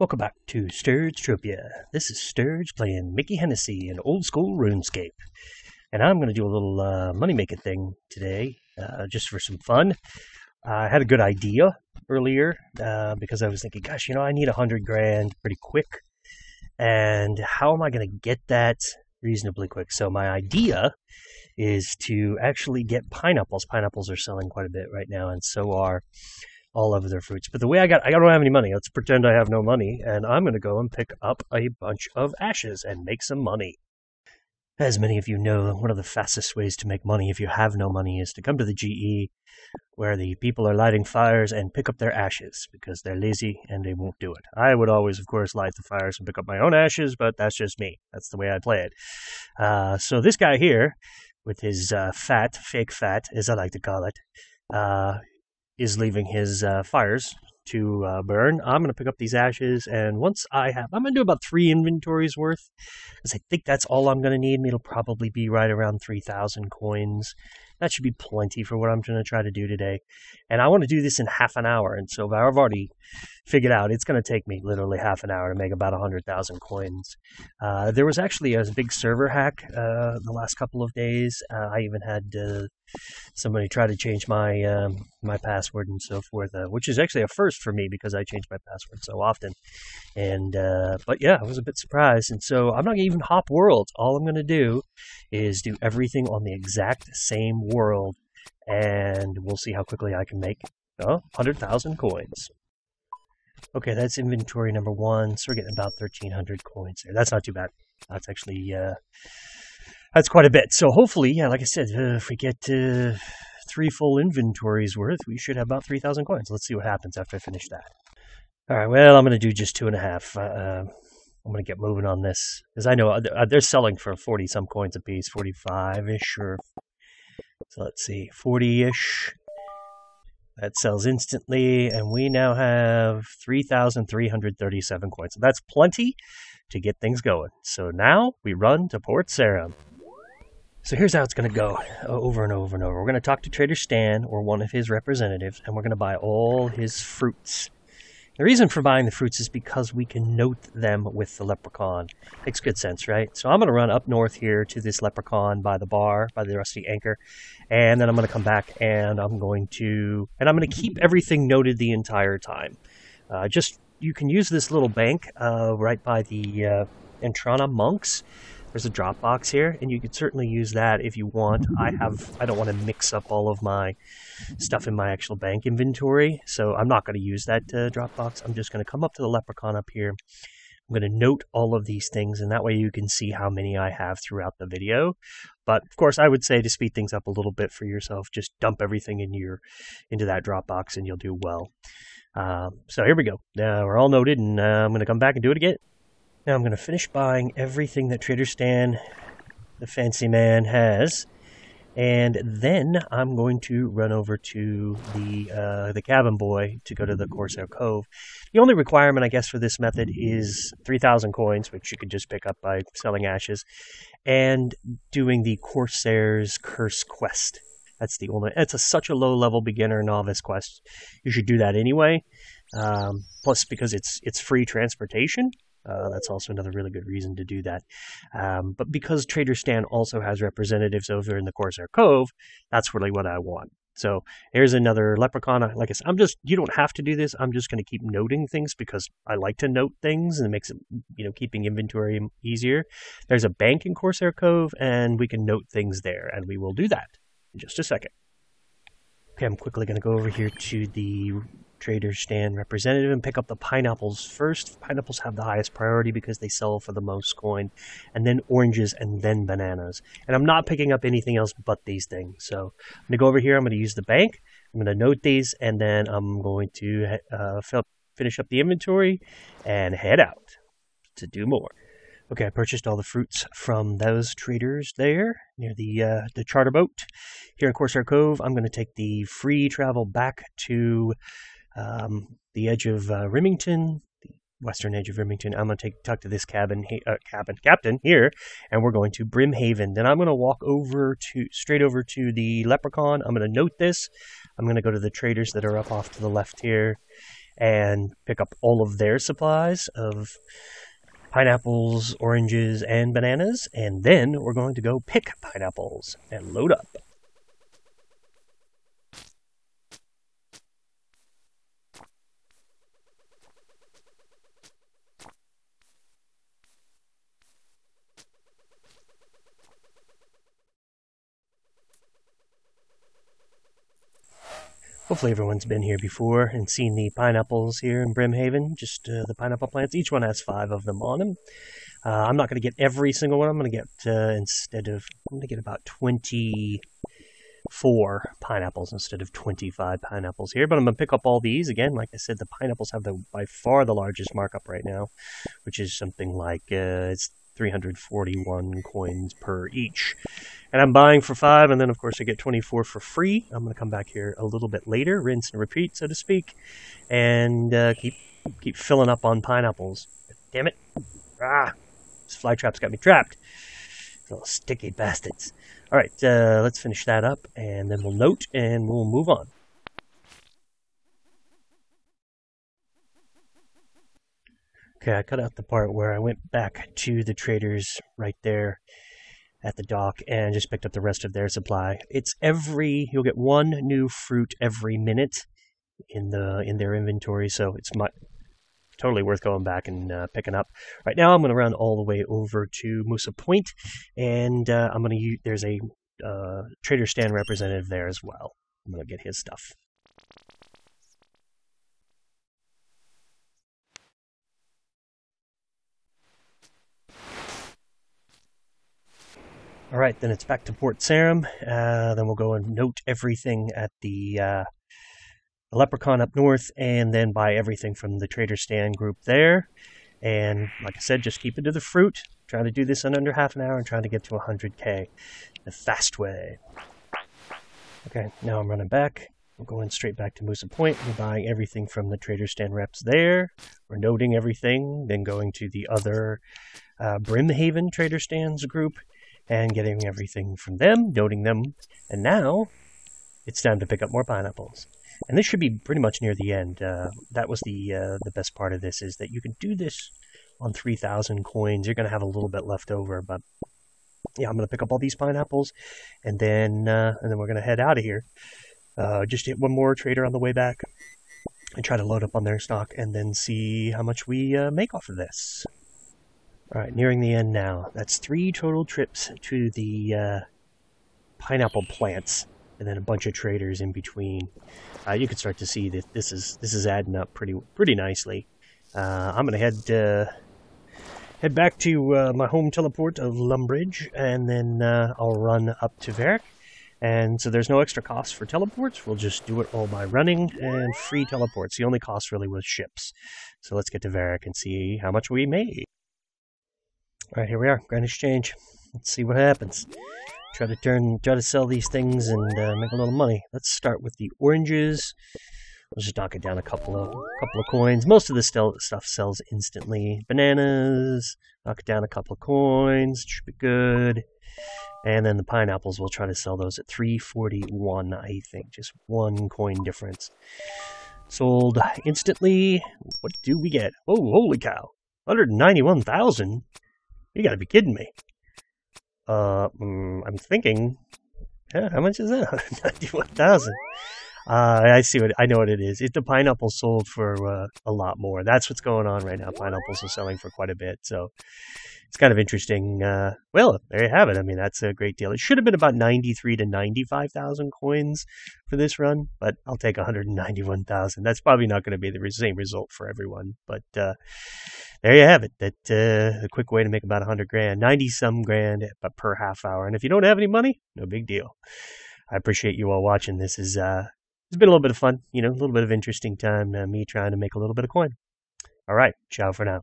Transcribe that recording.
Welcome back to Stirge Tropia. This is Stirge playing Mickey Henesy in old school RuneScape. And I'm going to do a little uh, money making thing today, uh, just for some fun. I had a good idea earlier uh, because I was thinking, gosh, you know, I need a hundred grand pretty quick. And how am I going to get that reasonably quick? So my idea is to actually get pineapples. Pineapples are selling quite a bit right now, and so are all of their fruits. But the way I got, I don't have any money. Let's pretend I have no money, and I'm going to go and pick up a bunch of ashes and make some money. As many of you know, one of the fastest ways to make money if you have no money is to come to the GE where the people are lighting fires and pick up their ashes because they're lazy and they won't do it. I would always, of course, light the fires and pick up my own ashes, but that's just me. That's the way I play it. Uh, so this guy here, with his uh, fat, fake fat, as I like to call it, uh, is leaving his uh, fires to uh, burn. I'm going to pick up these ashes, and once I have, I'm going to do about three inventories worth, because I think that's all I'm going to need. It'll probably be right around 3,000 coins. That should be plenty for what I'm going to try to do today. And I want to do this in half an hour, and so I've already figured out it's going to take me literally half an hour to make about 100,000 coins. Uh, there was actually a big server hack uh, the last couple of days. Uh, I even had uh, somebody try to change my um, my password and so forth, uh, which is actually a first for me because I change my password so often. And uh, but yeah, I was a bit surprised, and so I'm not even hop worlds. All I'm going to do is do everything on the exact same world, and we'll see how quickly I can make oh, 100,000 coins. Okay, that's inventory number one. So we're getting about 1,300 coins there. That's not too bad. That's actually, uh, that's quite a bit. So hopefully, yeah, like I said, uh, if we get uh, three full inventories worth, we should have about 3,000 coins. Let's see what happens after I finish that. All right, well, I'm going to do just two and a half. Uh, uh I'm going to get moving on this because I know uh, uh, they're selling for 40 some coins a piece, 45 ish, or so let's see, 40 ish. That sells instantly, and we now have 3,337 coins. So that's plenty to get things going. So now we run to Port Sarim. So here's how it's going to go uh, over and over and over. We're going to talk to Trader Stan or one of his representatives, and we're going to buy all his fruits. The reason for buying the fruits is because we can note them with the leprechaun. Makes good sense, right? So I'm going to run up north here to this leprechaun by the bar, by the rusty anchor, and then I'm going to come back and I'm going to, and I'm going to keep everything noted the entire time. Uh, just, you can use this little bank uh, right by the uh, Entrana monks there's a Dropbox here, and you could certainly use that if you want. I have I don't want to mix up all of my stuff in my actual bank inventory, so I'm not going to use that uh, Dropbox. I'm just going to come up to the Leprechaun up here. I'm going to note all of these things, and that way you can see how many I have throughout the video. But of course, I would say to speed things up a little bit for yourself, just dump everything in your into that Dropbox, and you'll do well. Uh, so here we go. Now we're all noted, and uh, I'm going to come back and do it again. Now I'm going to finish buying everything that Trader Stan, the fancy man, has. And then I'm going to run over to the uh, the cabin boy to go to the Corsair Cove. The only requirement, I guess, for this method is 3,000 coins, which you could just pick up by selling ashes, and doing the Corsair's Curse quest. That's the only. It's a, such a low level beginner novice quest. You should do that anyway. Um, plus, because it's it's free transportation, uh, that's also another really good reason to do that. Um, but because Trader Stan also has representatives over in the Corsair Cove, that's really what I want. So here's another leprechaun. Like I said, I'm just, you don't have to do this. I'm just going to keep noting things because I like to note things and it makes it, you know, keeping inventory easier. There's a bank in Corsair Cove and we can note things there and we will do that in just a second. Okay, I'm quickly going to go over here to the Trader Stan representative and pick up the pineapples first. Pineapples have the highest priority because they sell for the most coin, and then oranges, and then bananas. And I'm not picking up anything else but these things. So I'm going to go over here. I'm going to use the bank. I'm going to note these, and then I'm going to uh, finish up the inventory and head out to do more. Okay, I purchased all the fruits from those traders there near the uh, the charter boat here in Corsair Cove. I'm going to take the free travel back to um, the edge of uh, Rimmington, the western edge of Rimmington. I'm going to take talk to this cabin uh, cabin captain here, and we're going to Brimhaven. Then I'm going to walk over to straight over to the Leprechaun. I'm going to note this. I'm going to go to the traders that are up off to the left here, and pick up all of their supplies of pineapples, oranges, and bananas, and then we're going to go pick pineapples and load up. Hopefully everyone's been here before and seen the pineapples here in Brimhaven, just uh, the pineapple plants. Each one has five of them on them. Uh, I'm not going to get every single one. I'm going to get, uh, instead of, I'm going to get about 24 pineapples instead of 25 pineapples here. But I'm going to pick up all these. Again, like I said, the pineapples have the by far the largest markup right now, which is something like, uh, it's 341 coins per each. And I'm buying for five, and then of course I get 24 for free. I'm going to come back here a little bit later, rinse and repeat, so to speak, and uh, keep keep filling up on pineapples. Damn it! Ah, this fly trap's got me trapped. Little sticky bastards. All right, uh, let's finish that up, and then we'll note, and we'll move on. Okay, I cut out the part where I went back to the traders right there at the dock and just picked up the rest of their supply. It's every you'll get one new fruit every minute in the in their inventory, so it's my, totally worth going back and uh, picking up. Right now, I'm going to run all the way over to Musa Point, and uh, I'm going to use. There's a uh, Trader Stan representative there as well. I'm going to get his stuff. All right, then it's back to Port Sarim. Uh, then we'll go and note everything at the, uh, the Leprechaun up north, and then buy everything from the Trader Stan group there. And like I said, just keep it to the fruit. Trying to do this in under half an hour and trying to get to 100k the fast way. Okay, now I'm running back. We're going straight back to Musa Point. We're buying everything from the Trader Stan reps there. We're noting everything, then going to the other uh, Brimhaven Trader Stan's group and getting everything from them, noting them, and now it's time to pick up more pineapples. And this should be pretty much near the end. Uh, that was the uh, the best part of this is that you can do this on 3,000 coins. You're going to have a little bit left over, but yeah, I'm going to pick up all these pineapples, and then uh, and then we're going to head out of here. Uh, just hit one more trader on the way back, and try to load up on their stock, and then see how much we uh, make off of this. All right, nearing the end now. That's three total trips to the uh, pineapple plants, and then a bunch of traders in between. Uh, you can start to see that this is this is adding up pretty pretty nicely. Uh, I'm gonna head uh, head back to uh, my home teleport of Lumbridge, and then uh, I'll run up to Varrock. And so there's no extra cost for teleports. We'll just do it all by running and free teleports. The only cost really was ships. So let's get to Varrock and see how much we made. All right, here we are, Grand Exchange. Let's see what happens. Try to turn, try to sell these things and uh, make a little money. Let's start with the oranges. We'll just knock it down a couple of couple of coins. Most of this stuff sells instantly. Bananas, knock it down a couple of coins. Should be good. And then the pineapples, we'll try to sell those at 341, I think. Just one coin difference. Sold instantly. What do we get? Oh, holy cow. 191,000? You gotta be kidding me. Uh, mm, I'm thinking, yeah, how much is that? 91,000. Uh, I see what, I know what it is. It's the pineapple sold for uh, a lot more. That's what's going on right now. Pineapples are selling for quite a bit. So it's kind of interesting. Uh, well, there you have it. I mean, that's a great deal. It should have been about 93 to 95,000 coins for this run, but I'll take 191,000. That's probably not going to be the same result for everyone, but, uh, there you have it. That uh, a quick way to make about a 100 grand, 90 some grand but per half hour. And if you don't have any money, no big deal. I appreciate you all watching. This is uh, it's been a little bit of fun, you know, a little bit of interesting time. Uh, me trying to make a little bit of coin. All right, ciao for now.